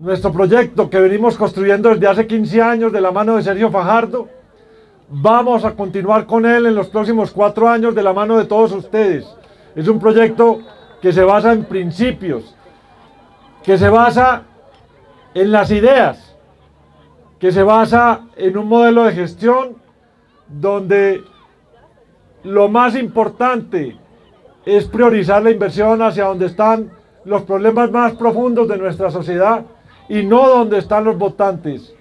nuestro proyecto que venimos construyendo desde hace 15 años de la mano de Sergio Fajardo. Vamos a continuar con él en los próximos cuatro años de la mano de todos ustedes. Es un proyecto que se basa en principios, que se basa en las ideas, que se basa en un modelo de gestión donde lo más importante es priorizar la inversión hacia donde están los problemas más profundos de nuestra sociedad y no donde están los votantes.